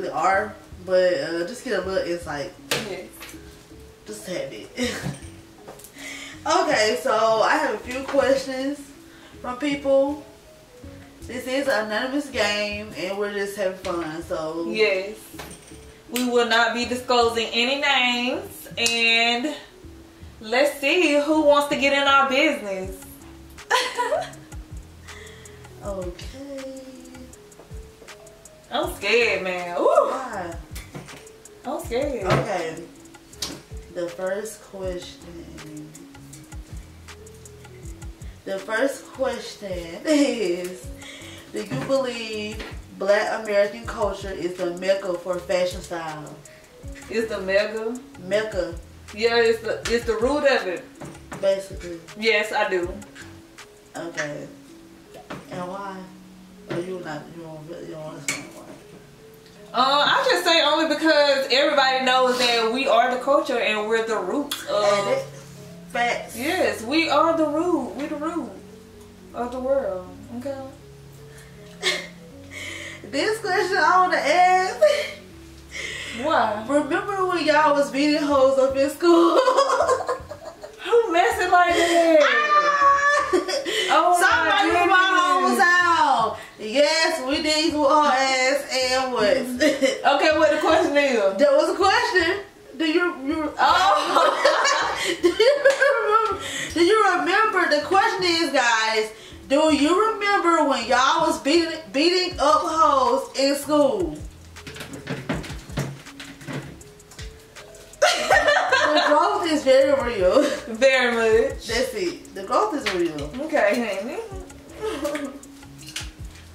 really are, but uh, just get a little insight. Yes. Just tad bit. okay, so I have a few questions from people. This is an anonymous game and we're just having fun, so. Yes. We will not be disclosing any names and let's see who wants to get in our business. okay. I'm scared, man. Ooh, Why? I'm scared. Okay. The first question. The first question is Do you believe black American culture is the mecca for fashion style? It's the mega. Mecca, Yeah, it's the it's the root of it. basically. Yes, I do. Okay. And why? Oh, you not you don't really you don't understand. Uh, I just say only because everybody knows that we are the culture and we're the roots of. it, facts. Yes, we are the root. We the root of the world. Okay. This question I wanna ask. Why? Remember when y'all was beating hoes up in school? Who messing like that? Oh Somebody my home was out. Yes, we did with her ass and what? Okay, what the question is? there was a question. Do you, you Oh. do you remember? Do you remember? The question is, guys. Do you remember when y'all was beating beating up hoes in school? the growth is very real. Very much. That's it. The growth is real. Okay, honey.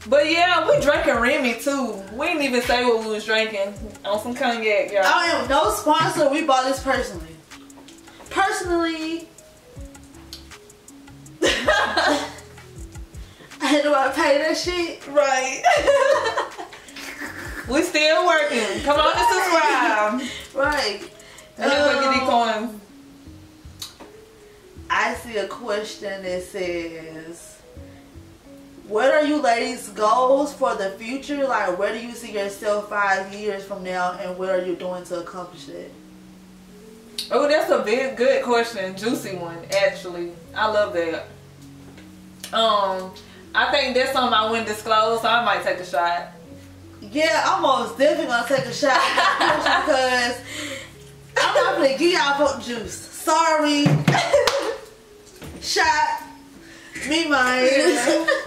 But yeah, we drinking Remy too. We didn't even say what we was drinking on some cognac, y'all. I am no sponsor. We bought this personally. Personally, I do I pay that shit? Right. we still working. Come on and subscribe. Right. And we'll get these Um, coins. I see a question that says, "What are you ladies' goals for the future? Like, where do you see yourself five years from now, and what are you doing to accomplish that?" Oh, that's a big good question. Juicy one, actually. I love that. Um, I think that's something I wouldn't disclose, so I might take a shot. Yeah, I'm most definitely gonna take a shot at that question because I'm not gonna give y'all vote juice. Sorry. shot. Me mine.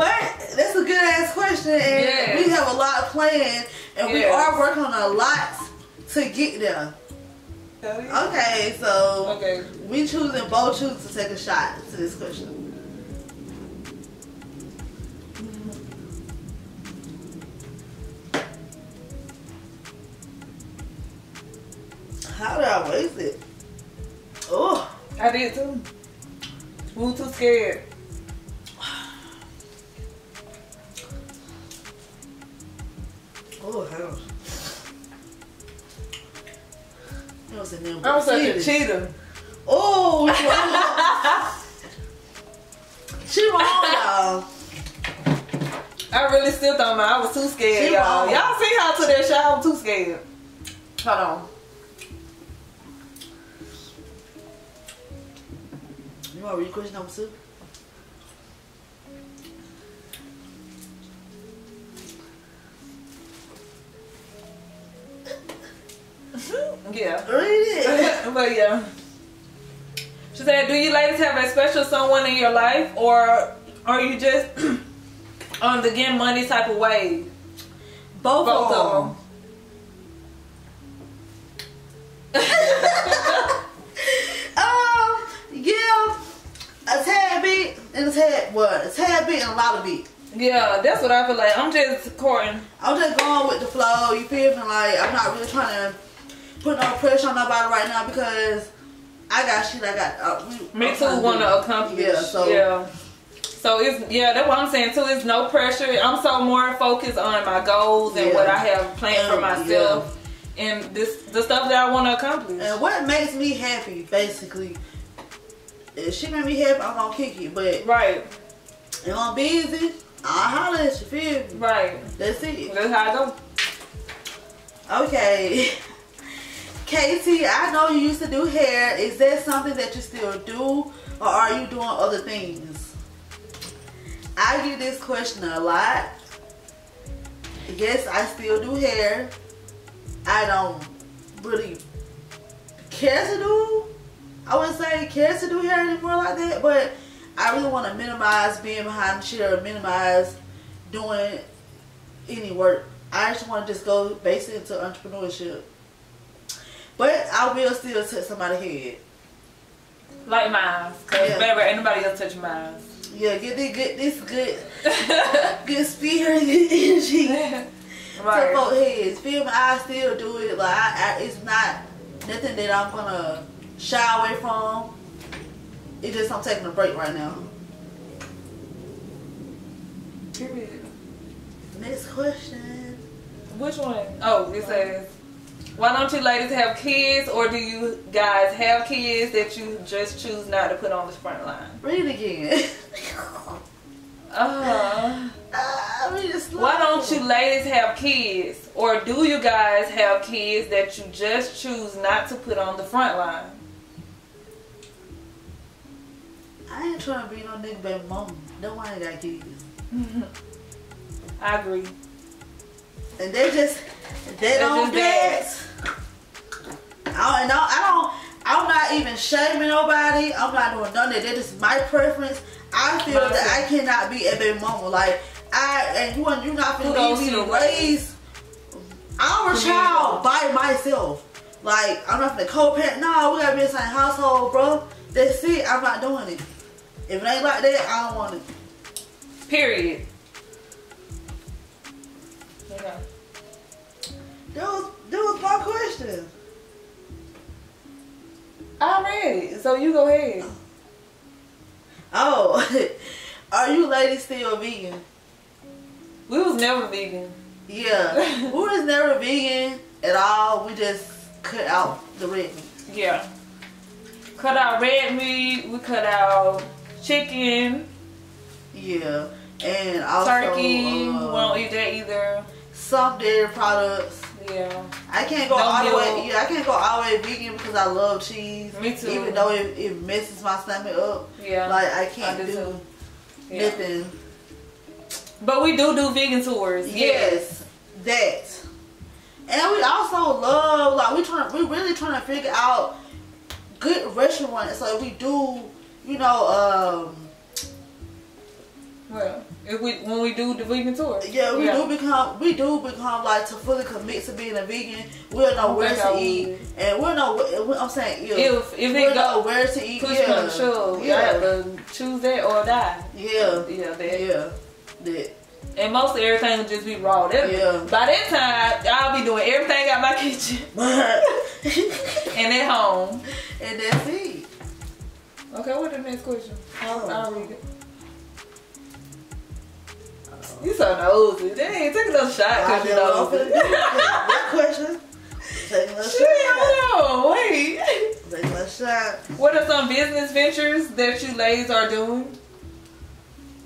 but that's a good ass question, and we have a lot planned, and we are working on a lot to get there. Okay, so Okay. we choosing both choose to take a shot to this question. How did I waste it? Oh, I did too. We were too scared. Oh, hell. It was in them I'm such a cheater. Oh, she wrong, y'all. I really still thought my I was too scared, y'all. Y'all see how to that shot? I was too scared. Hold on. You want to read question number two? Yeah. Read it. but yeah. She said, Do you ladies have a special someone in your life or are you just on the get money type of way? Both, Both of of them. um, yeah, a tad bit and a tad what? A tad bit and a lot of bit. Yeah, that's what I feel like. I'm just courting. I'm just going with the flow. You feel me? Like I'm not really trying to put no pressure on nobody right now because I got shit. I got. Uh, we, Me too want to accomplish. Yeah. So yeah. So it's yeah, that's what I'm saying too. It's no pressure. I'm so more focused on my goals and Yeah. what I have planned for Um, myself and this the stuff that I want to accomplish. And what makes me happy, basically, if she make me happy, I'm gonna kick it. But Right, if I'm busy, I'll holler at you, feel me? right. That's it. That's how I go. Okay. Katie, I know you used to do hair. Is that something that you still do, or are you doing other things? I get this question a lot. Yes, I still do hair. I don't really care to do. I wouldn't say care to do hair anymore like that, but I really want to minimize being behind the chair, minimize doing any work. I just want to just go basically into entrepreneurship. But I will still touch somebody's head. Like mine, cause Yeah. baby, ain't nobody else touch mine. Yeah, get this good, this good, good spirit, good energy to right. both heads. Feel me? I still do it. Like I, I, it's not nothing that I'm gonna shy away from. It's just I'm taking a break right now. Period. Next question. Which one? Oh, it says, why don't you ladies have kids, or do you guys have kids that you just choose not to put on the front line? Read again. Uh, it why don't you ladies have kids, or do you guys have kids that you just choose not to put on the front line? I ain't trying to be no nigga baby mama. That's why I ain't got kids. I agree. And they just they don't just dance. I don't, and I, I don't. I'm not even shaming nobody. I'm not doing none of that. That is my preference. I feel that I cannot be a baby mama. Like I and you and you not gonna leave me to raise our Who child by myself. Like I'm not gonna co-parent. No, we gotta be in the same household, bro. That's it. I'm not doing it. If it ain't like that, I don't want it. Period. Okay. That was that was my question. I read it, so you go ahead. Oh, are you ladies still vegan? We was never vegan. Yeah, we was never vegan at all. We just cut out the red meat. Yeah. Cut out red meat. We cut out chicken, Yeah, and also turkey. uh, we don't eat that either. Soft dairy products. Yeah. I can't go No all the way. Yeah, I can't go all the way vegan because I love cheese. Me too. Even though it, it messes my stomach up, Yeah. like I can't I do do. Yeah. nothing. But we do do vegan tours. Yes, that. And we also love like we trying we really trying to figure out good restaurants. So we do, you know, um Well, if we when we do the vegan tour. yeah, we do become we do become like to fully commit to being a vegan. We'll know where to eat, and we'll know. What, I'm saying if, If if we'll they go where to eat. push yeah, shove, yeah. Yeah, to choose that or die. yeah, Yeah, that. yeah, that. And most of everything will just be raw. That, Yeah. By that time, I'll be doing everything out my kitchen and at home. and that's it. Okay, what's the next question? Oh. I'll read it. You so nosy. Dang, take another shot because you never know for the nosy. That question. Take another Shit, hold on, wait. Take another shot. What are some business ventures that you ladies are doing?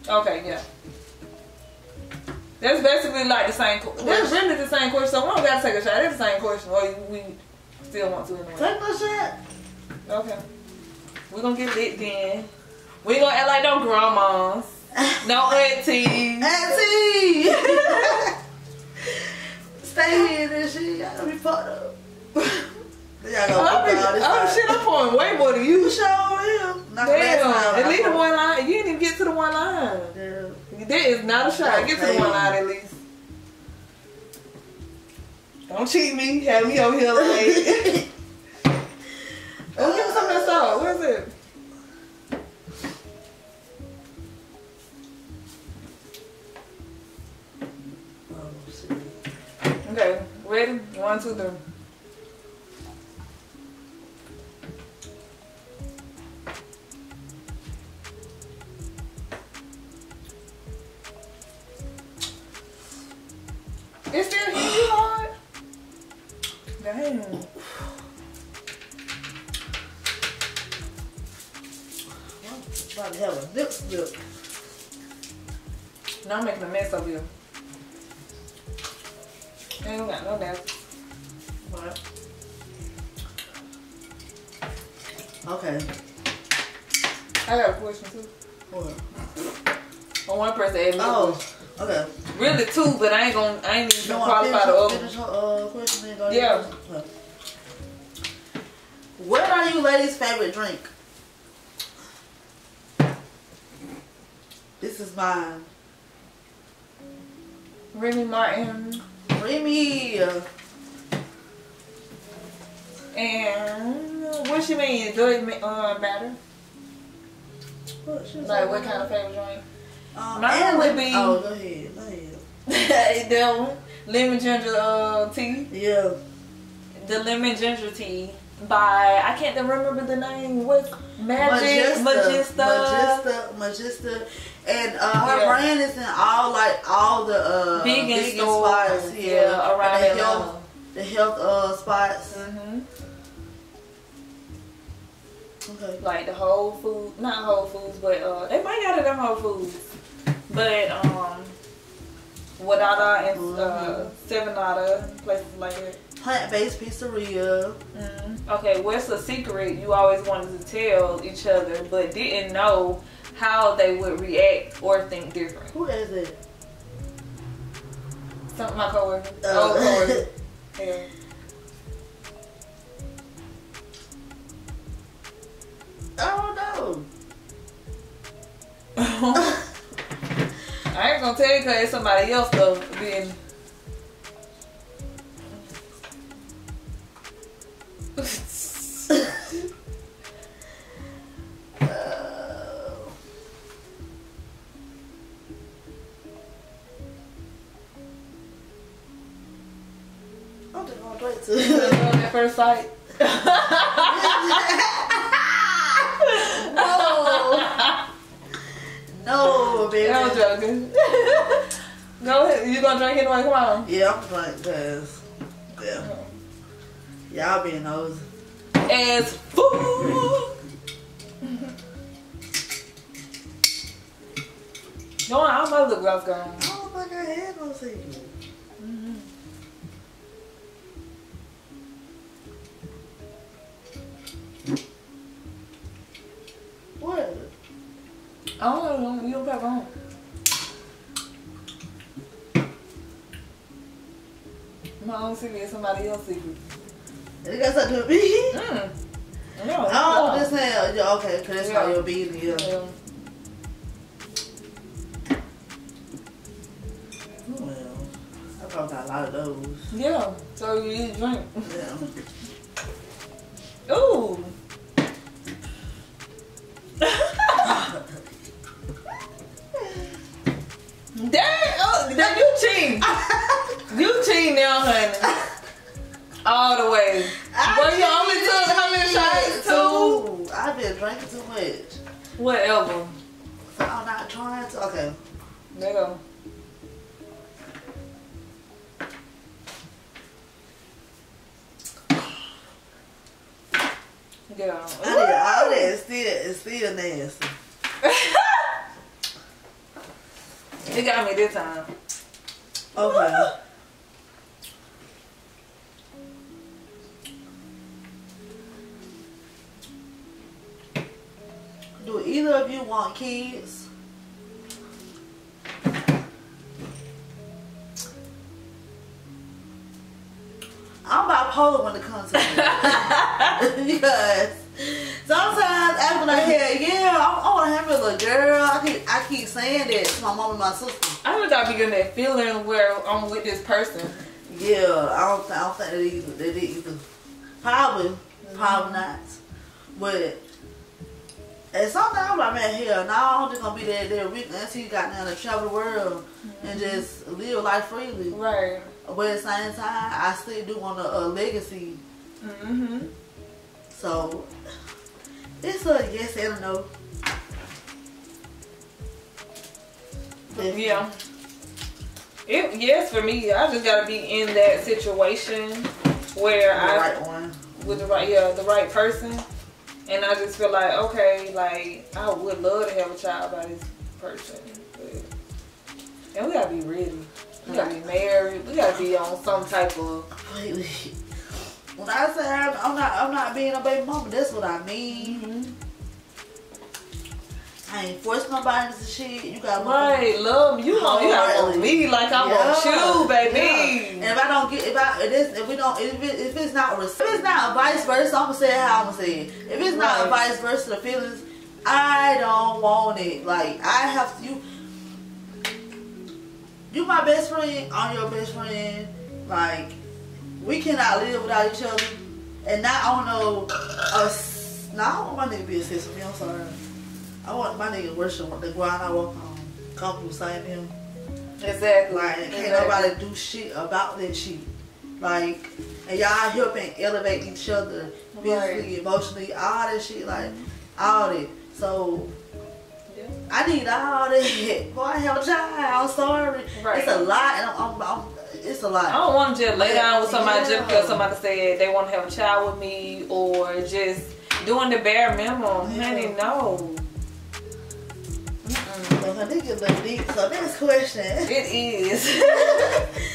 Okay, yeah. That's basically like the same. qu- That's really the same question. So we don't gotta take a shot. It's the same question, or we still want to anyway. Take another shot. Okay. We're gonna get lit then. We gonna act like no grandmas, no aunties. Auntie! Stay here and shit. Y'all gonna be fucked up. Y'all gonna Oh, be all this oh time. shit! I'm pouring way more than You you. sure am. Not Damn! At least the one line. You didn't even get to the one line. Yeah. That is not a shot. Get to the one line at least. Don't cheat me. Have me over here like. oh, give me some of that salt. Where's it? Okay, ready? One, two, three. It's still hitting you hard? Damn. I'm about to have a lip slip. Now I'm making a mess of you. Ain't got no doubt. What? Okay. I got a question too. What? I want to press the Oh, okay. Really two, but I ain't gonna. I ain't even You gonna want to qualify the other. finish her uh, question? then to Yeah. the question? Okay. What are you ladies' favorite drink? This is mine. Remy Martin And what you mean? Do it ma- uh, matter? What, she was Like what kind of favorite drink? Um, Mine would be- Oh, go ahead. Go ahead. that one. Lemon ginger uh, tea. Yeah. The lemon ginger tea by I can't remember the name. What Magic Magista. Magista, Magista, and uh, her Yeah. brand is in all like all the uh, Vegan vegan stores, spots. yeah, Yeah, around the health, the health uh spots. hmm Okay. Like the Whole Foods, not Whole Foods, but uh, they might got it in Whole Foods. But um, Wadada and uh, Seven Nada, places like that. Plant based pizzeria. Mm. Okay, what's a secret you always wanted to tell each other but didn't know how they would react or think different? Who is it? Some of my coworkers. Oh. oh Old coworkers. Yeah. I don't know. I ain't gonna tell you because it's somebody else though being. No, baby. I'm joking. Go. You gonna drink anyway? Come on. Yeah, I'm drunk because yeah, y'all being nosy. As food. On, all my lip gloss gone. I don't think I had no secret. What? I don't know. You don't pack on. My own secret is somebody else's secret. It got something to me? Mm. No, Oh, this hell. Yeah, okay, because that's how Yeah. you'll be. Yeah. Yeah. Well, I probably got a lot of those. Yeah, so you need drink. Yeah. Drinking too much. Whatever. So I'm not trying to. Okay. There you go. Yeah. I did all that. It's still, it's still nasty. It got me this time. Okay. Do either of you want kids? I'm bipolar when it comes to kids. because sometimes after like, hell yeah, I, I want to have a little girl. I keep, I keep saying that to my mom and my sister. I don't think I be getting that feeling where I'm with this person. Yeah, I don't, I don't think that either. That either. Probably, probably mm-hmm. not. But and sometimes I'm like, man, hell, now I'm just gonna be there, there week until you got down to travel the world and just live life freely. Right. But at the same time, I still do want a, a legacy. Mm-hmm. So it's a yes and a no. Definitely. Yeah. It, yes, for me, I just gotta be in that situation where The I right one. with the right yeah the right person, and I just feel like okay, like I would love to have a child by this person, but and we gotta be ready. We gotta be married. We gotta be on some type of Completely. When I say I'm, I'm not, I'm not being a baby mama. That's what I mean. Mm-hmm. I ain't forcing nobody into shit. You gotta look right love. You want you gotta want me like I want you, baby. Yeah. And if I don't get, if I, if, if we don't, if, it, if it's not, if it's not vice versa, I'm gonna say it how I'm gonna say it. If it's not Right. vice versa, the feelings, I don't want it. Like I have to, you, you my best friend, I'm your best friend. Like we cannot live without each other. And not, I don't know, us. Nah, I don't want my nigga to be a sister for me. I'm sorry. I want my nigga to worship the ground I walk on. Come through same him. Exactly. Like, can't Exactly. nobody do shit about that shit. Like, and y'all helping elevate each other physically, emotionally, all that shit, like, mm-hmm. all that. So, Yeah. I need all that. Boy, I have a child. I'm sorry. Right. It's a lot, and I'm, I'm, I'm it's a lot. I don't want to just lay down with somebody just because somebody said they want to have a child with me or just doing the bare minimum. Yeah. Honey, no. So, her nigga look deep. So, next question. It is.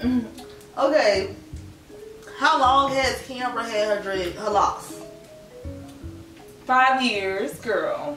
Mm-hmm. Okay. How long has Kimber had her dread, her locks? Five years, girl.